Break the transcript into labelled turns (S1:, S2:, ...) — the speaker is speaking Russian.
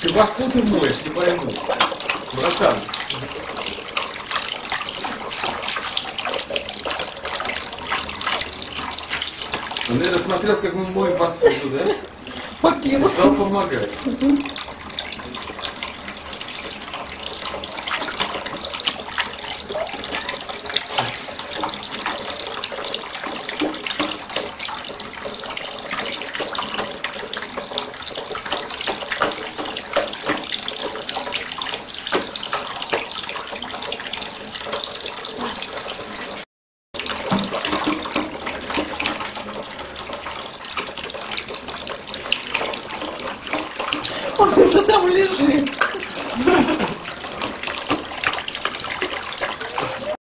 S1: Ты посуду моешь, не пойму. Братан. Он, наверное, смотрел, как мы моем посуду, да? И
S2: Покинул.
S1: стал помогать.
S2: Уже там лежит.